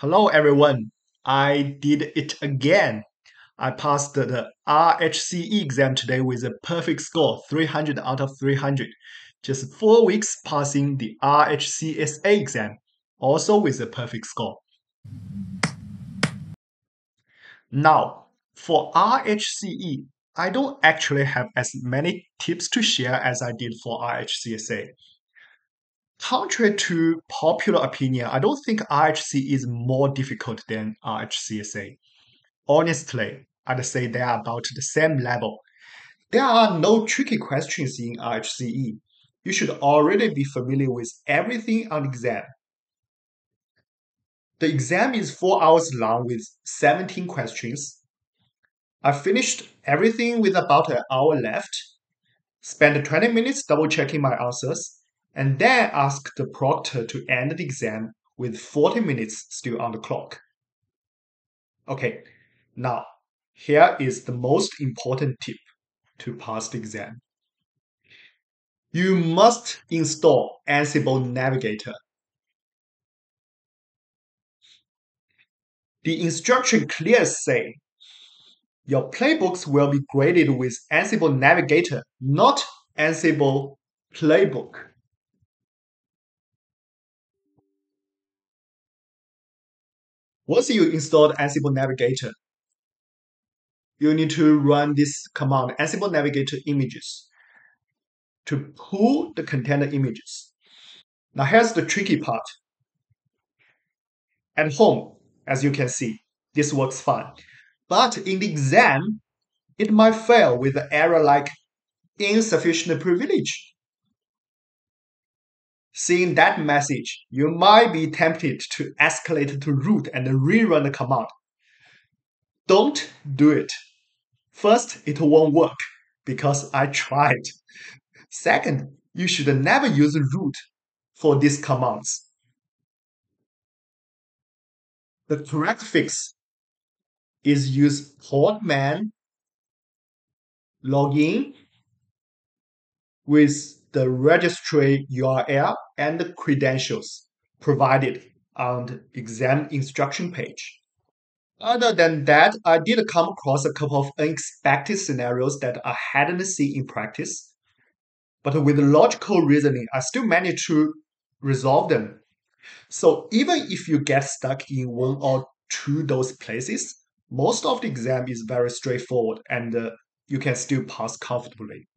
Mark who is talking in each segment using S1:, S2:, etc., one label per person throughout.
S1: Hello everyone, I did it again. I passed the RHCE exam today with a perfect score, 300 out of 300. Just four weeks passing the RHCSA exam, also with a perfect score. Now, for RHCE, I don't actually have as many tips to share as I did for RHCSA. Contrary to popular opinion, I don't think RHC is more difficult than RHCSA. Honestly, I'd say they are about the same level. There are no tricky questions in RHCE. You should already be familiar with everything on the exam. The exam is 4 hours long with 17 questions. I finished everything with about an hour left, spent 20 minutes double checking my answers, and then ask the proctor to end the exam with 40 minutes still on the clock. Okay, now here is the most important tip to pass the exam. You must install Ansible Navigator. The instruction clearly say your playbooks will be graded with Ansible Navigator, not Ansible Playbook. Once you installed Ansible Navigator, you need to run this command, Ansible Navigator images, to pull the container images. Now here's the tricky part. At home, as you can see, this works fine. But in the exam, it might fail with an error like insufficient privilege. Seeing that message, you might be tempted to escalate to root and rerun the command. Don't do it. First, it won't work because I tried. Second, you should never use root for these commands. The correct fix is use podman login with the registry URL and the credentials provided on the exam instruction page. Other than that, I did come across a couple of unexpected scenarios that I hadn't seen in practice. But with logical reasoning, I still managed to resolve them. So even if you get stuck in one or two those places, most of the exam is very straightforward and uh, you can still pass comfortably.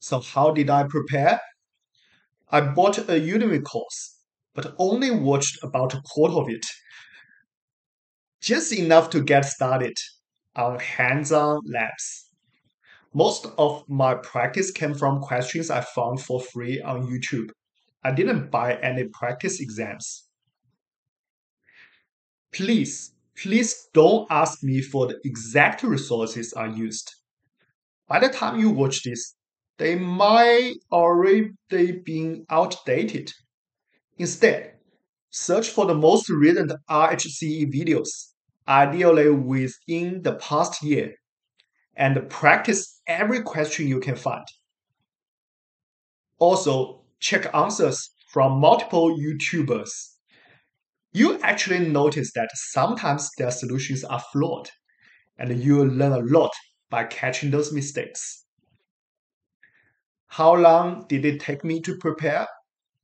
S1: So how did I prepare? I bought a Udemy course, but only watched about a quarter of it. Just enough to get started on hands-on labs. Most of my practice came from questions I found for free on YouTube. I didn't buy any practice exams. Please, please don't ask me for the exact resources I used. By the time you watch this, they might already be outdated. Instead, search for the most recent RHCE videos, ideally within the past year, and practice every question you can find. Also, check answers from multiple YouTubers. You actually notice that sometimes their solutions are flawed, and you'll learn a lot by catching those mistakes. How long did it take me to prepare?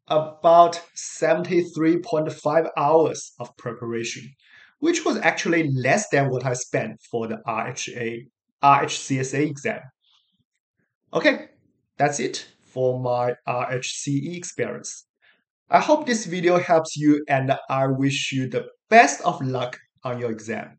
S1: About 73.5 hours of preparation, which was actually less than what I spent for the RHA, RHCSA exam. Okay, that's it for my RHCE experience. I hope this video helps you and I wish you the best of luck on your exam.